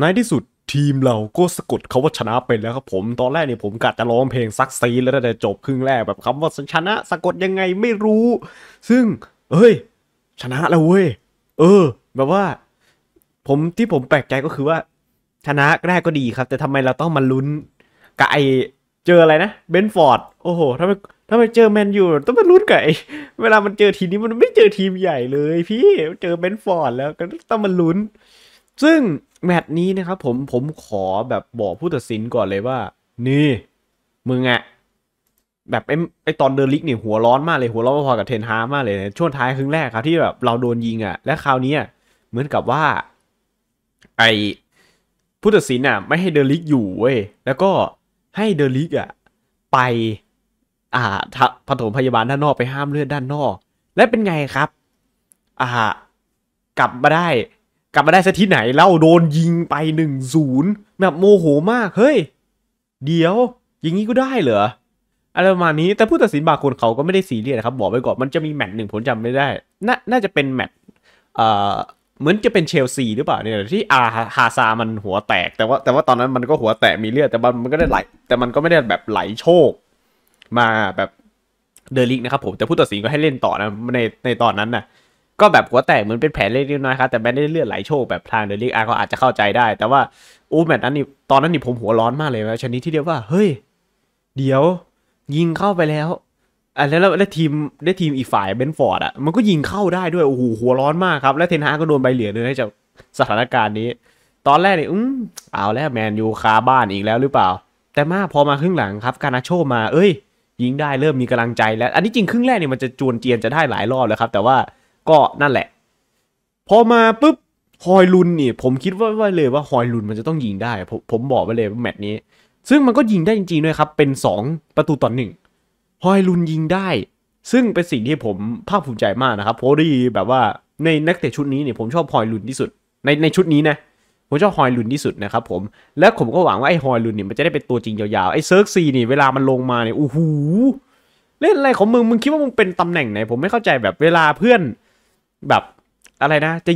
ในที่สุดทีมเราก็สะกดเขาว่าชนะไปแล้วครับผมตอนแรกเนี่ยผมกะจะร้องเพลงซักซีแล้วแต่จบครึ่งแรกแบบคำว่าชนะสะกดยังไงไม่รู้ ซึ่งเอ้ย ชนะแล้วเว้ยเออ แบบว่า ผมที่ผมแปลกใจก็คือว่า ชนะแรกก็ดีครับ แต่ทำไมเราต้องมาลุ้นกับไอเจออะไรนะเบนฟอร์ดโอ้โหถ้าไปถ้าไปเจอแมนยูต้องมาลุ้นกับไอเวลามันเจอทีมนี้มันไม่เจอทีมใหญ่เลย พี่เจอเบรนท์ฟอร์ดแล้วก็ต้องมาลุ้น ซึ่ง แมตช์นี้นะครับผมผมขอแบบบอกผู้ตัดสินก่อนเลยว่า นี่มึงอะแบบไอ้ไอ้ตอนเดอลิกต์เนี่ยหัวร้อนมากเลยหัวร้อนพอกับเทนฮากมากเลย ช่วงท้ายครึ่งแรกครับที่แบบเราโดนยิงอะและคราวนี้เหมือนกับว่า ไอผู้ตัดสินอะไม่ให้เดอลิกต์อยู่เว้ยแล้วก็ให้เดอลิกต์อะไป อ่าทะผสมพยาบาลด้านนอกไปห้ามเลือดด้านนอก และเป็นไงครับ อ่ากลับมาได้ กลับมาได้สักที่ไหนเล่าโดนยิงไปหนึ่งศูนย์แบบโมโหมากเฮ้ย เดี๋ยว อย่างนี้ก็ได้เหรออะไรประมาณนี้แต่ผู้ตัดสินบางคนเขาก็ไม่ได้ซีเรียสนะครับ บอกไว้ก่อนมันจะมีแมตช์หนึ่งผมจำไม่ได้ น่าน่าจะเป็นแมตช์เอ่อเหมือนจะเป็นเชลซีหรือเปล่าเนี่ยที่อาฮาซามันหัวแตกแต่ว่าแต่ว่าตอนนั้นมันก็หัวแตกมีเลือดแต่มันมันก็ได้ไหล แต่มันก็ไม่ได้แบบไหลโชค มาแบบเดลิกนะครับผมแต่ผู้ตัดสินก็ให้เล่นต่อนะในในตอนนั้นน่ะ ก็แบบหัวแตกเหมือนเป็นแผลเล็กน้อยครับแต่ไม่ได้เลือดไหลโชคแบบทางเดลิกอาร์ก็อาจจะเข้าใจได้ แต่ว่าอู้แมตช์นั้นนี่ตอนนั้นนี่ผมหัวร้อนมากเลยนะชนิดที่เรียกว่าเฮ้ย เดี๋ยว ยิงเข้าไปแล้วอะแล้วแล้วทีมได้ทีมอีกฝ่ายเบนฟอร์ดอะมันก็ยิงเข้าได้ด้วยโอ้โหหัวร้อนมากครับ และเทนฮากก็โดนใบเหลืองเลยจากสถานการณ์นี้ ตอนแรกเนี่ยอืมเอาแล้วแมนยูคาบ้านอีกแล้วหรือเปล่า แต่มาพอมาครึ่งหลังครับ การนาโชมาเอ้ย ยิงได้เริ่มมีกำลังใจแล้ว อันนี้จริงครึ่งแรกเนี่ยมันจะจวนเจียนจะได้หลายรอบแล้วครับ แต่ว่า ก็นั่นแหละ พอมาปุ๊บฮอยลุนนี่ผมคิดว่าว่าเลยว่าฮอยลุนมันจะต้องยิงได้ ผมผมบอกไว้เลยว่าแมตช์นี้ ซึ่งมันก็ยิงได้จริงๆด้วยครับ เป็น 2 ประตูต่อหนึ่งฮอยลุนยิงได้ ซึ่งเป็นสิ่งที่ผมภาคภูมิใจมากนะครับเพราะดีแบบว่าในนักเตะชุดนี้เนี่ยผมชอบฮอยลุนด์ที่สุด ในในชุดนี้นะผมชอบฮอยลุนด์ที่สุดนะครับผมและผมก็หวังว่าไอ้ฮอยลุนด์เนี่ยมันจะได้เป็นตัวจริงยาวๆไอ้เซิร์กซีนี่เวลามันลงมาเนี่ยโอ้โหเล่นอะไรของมึงมึงคิดว่ามึงเป็นตำแหน่งไหนผมไม่เข้าใจแบบเวลาเพื่อน แบบอะไรนะ จะ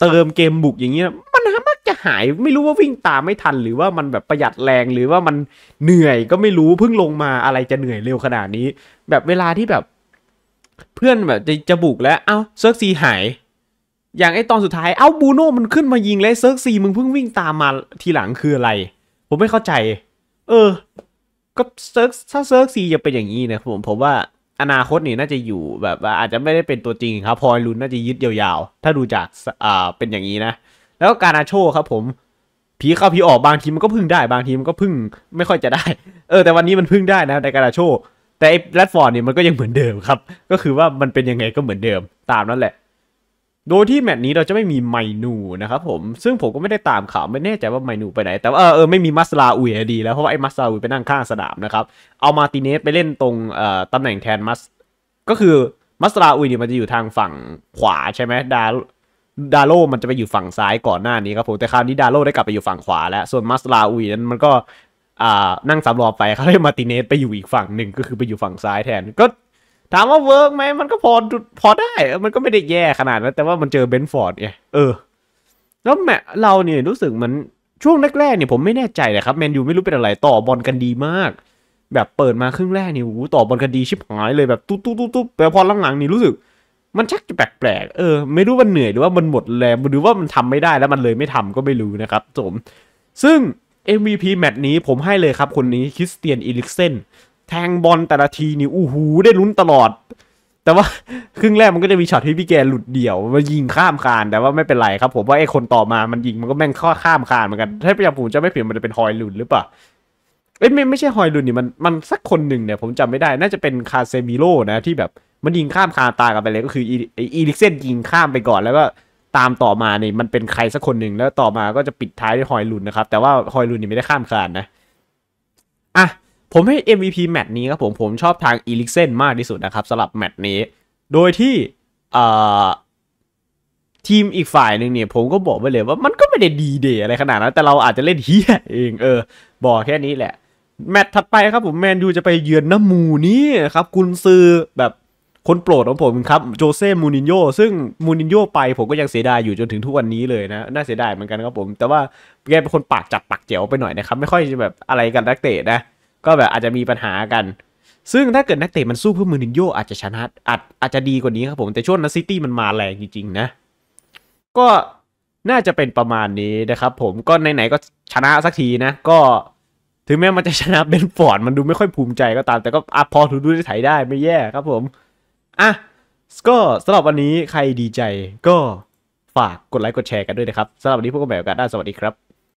เติมเกมบุกอย่างเงี้ยมันมักจะหายไม่รู้ว่าวิ่งตามไม่ทัน หรือว่ามันแบบประหยัดแรงหรือว่ามันเหนื่อยก็ไม่รู้เพิ่งลงมาอะไรจะเหนื่อยเร็วขนาดนี้ แบบเวลาที่แบบ เพื่อนแบบจะจะบุกแล้วเอ้าเซิร์กซีหายอย่างไอตอนสุดท้าย เอ้าบรูโน่มันขึ้นมายิงแล้วเซิร์กซีมึงเพิ่งวิ่งตามมาทีหลังคืออะไร ผมไม่เข้าใจ เออ ก็เซิร์กถ้าเซิร์กซีจะเป็นอย่างนี้นะผมผมว่า อนาคตนี่น่าจะอยู่แบบว่าอาจจะไม่ได้เป็นตัวจริงครับฮอยลุนด์น่าจะยึดยาวๆ ถ้าดูจากอ่าเป็นอย่างนี้นะ แล้วก็การ์นาโช่ครับผมผีเข้าผีออกบางทีมันก็พึ่งได้บางทีมันก็พึ่งไม่ค่อยจะได้ เออแต่วันนี้มันพึ่งได้นะในการอาโชแต่ไอ้แรดฟอร์ดเนี่ยมันก็ยังเหมือนเดิมครับ ก็คือว่ามันเป็นยังไงก็เหมือนเดิมตามนั่นแหละ โดยที่แมตช์นี้เราจะไม่มีไมนูนะครับผมซึ่งผมก็ไม่ได้ตามข่าวไม่แน่ใจว่าไมนูไปไหน แต่ว่าเออไม่มีมัสลาอุยดีแล้วเพราะว่าไอ้มัสลาอุยไปนั่งข้างสนามนะครับเอามาติเนสไปเล่นตรงเอ่อตำแหน่งแทนมัสก็คือมัสลาอุยเนี่ยมันจะอยู่ทางฝั่งขวาใช่ไหมดาดาโลมันจะไปอยู่ฝั่งซ้ายก่อนหน้านี้ครับผมแต่คราวนี้ดาโลได้กลับไปอยู่ฝั่งขวาแล้วส่วนมัสลาอุยนั้นมันก็นั่งสำรองไปเขาให้มาร์ติเนซไปอยู่อีกฝั่งหนึ่งก็คือไปอยู่ฝั่งซ้ายแทน ก็ ถามว่าเวิร์กไหมมันก็พอพอได้มันก็ไม่ได้แย่ขนาดนั้นแต่ว่ามันเจอเบรนท์ฟอร์ดไงเออ แล้วแมเราเนี่ยรู้สึกมันช่วงแรกๆเนี่ยผมไม่แน่ใจเลยครับแมนยูไม่รู้เป็นอะไรต่อบอลกันดีมาก แบบเปิดมาครึ่งแรกนี่โอ้โหต่อบอลกันดีชิบหายเลยแบบตุ๊บตุ๊บตุ๊บตุ๊บแต่พอหลังๆนี่รู้สึก มันชักจะแปลกๆเออ ไม่รู้ว่าเหนื่อยหรือว่ามันหมดแรงหรือว่ามันทำไม่ได้แล้วมันเลยไม่ทำก็ไม่รู้นะครับผมซึ่ง MVP แมตช์นี้ผมให้เลยครับคนนี้คริสเตียนอีริกเซน แทงบอลแต่ละทีนี่อู้หูได้ลุ้นตลอด แต่ว่าครึ่งแรกมันก็จะมีช็อตที่พี่แกหลุดเดี่ยวมายิงข้ามคานแต่ว่าไม่เป็นไรครับ ผมว่าไอ้คนต่อมามันยิงมันก็แม่งข้อข้ามคานเหมือนกันถ้าพยายามผมจะไม่เปลี่ยนมันจะเป็นฮอยลุนหรือเปล่าเอ้ยไม่ไม่ใช่ฮอยลุนนี่มันมันสักคนหนึ่งเนี่ยผมจำไม่ได้ น่าจะเป็นคาเซมิโร่นะที่แบบมันยิงข้ามคานตากันไปเลยก็คืออีอีริกเซนยิงข้ามไปก่อนแล้วก็ตามต่อมาเนี่ยมันเป็นใครสักคนหนึ่งแล้วต่อมาก็จะปิดท้ายด้วยฮอยลุนนะครับแต่ว่าฮอยลุนนี่ไม่ได้ข้ามคานนะอะ ผมให้ MVP แมตช์นี้ครับผมผมชอบทางอีริกเซนมากที่สุดนะครับสำหรับแมตช์นี้ โดยที่ทีมอีกฝ่ายหนึ่งเนี่ยผมก็บอกไปเลยว่ามันก็ไม่ได้ดีเด่อะไรขนาดนั้น แต่เราอาจจะเล่นเหี้ยเองเออ บอกแค่นี้แหละ แมตช์ถัดไปครับผมแมนยูจะไปเยือนน้ามูรินโญ่ครับกุนซือแบบคนโปรดของผมครับโชเซ่มูรินโญซึ่งมูรินโญไปผมก็ยังเสียดายอยู่จนถึงทุกวันนี้เลยนะ น่าเสียดายเหมือนกันครับผม แต่ว่าแกเป็นคนปากจัดปากแจ๋วไปหน่อยนะครับ ไม่ค่อยจะแบบอะไรกันนักเตะนะ ก็แบบอาจจะมีปัญหากัน ซึ่งถ้าเกิดนักเตะมันสู้เพื่อมูรินโญ่อาจจะชนะอาจอาจจะดีกว่านี้ครับผม แต่ช่วงนั้นซิตี้มันมาแรงจริงๆนะ ก็น่าจะเป็นประมาณนี้นะครับผมก็ไหนๆก็ชนะสักทีนะ ก็ถึงแม้มันจะชนะเบนฟอร์ดมันดูไม่ค่อยภูมิใจก็ตาม แต่ก็อพอถูดูได้ไถได้ไม่แย่ครับผม อะก็สำหรับวันนี้ใครดีใจก็ฝากกดไลค์กดแชร์กันด้วยนะครับสำหรับวันนี้พวกกันใหม่โอกาสหน้าสวัสดีครับ